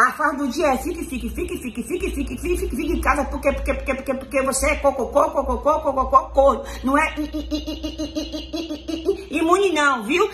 A frase do dia é fique, fique, fique, fique, fique, fique, fique, fique, fique em casa, porque, porque, porque, porque, porque você é cococô, cococô, cococô, cocô. Não é imune não, viu?